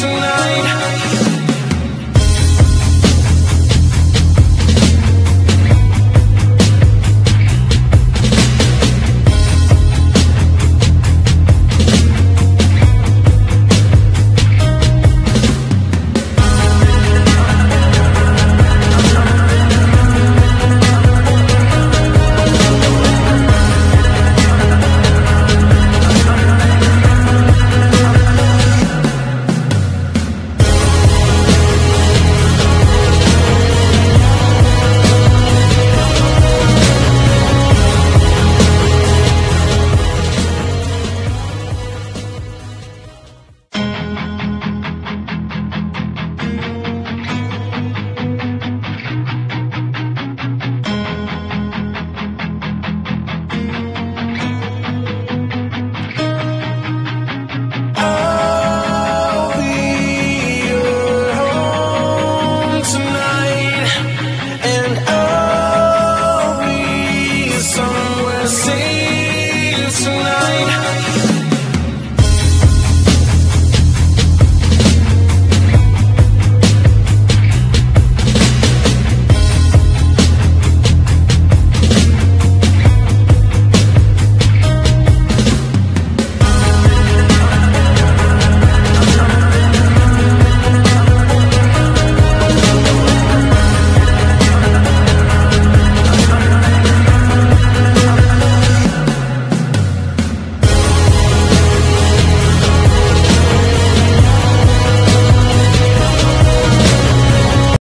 tonight.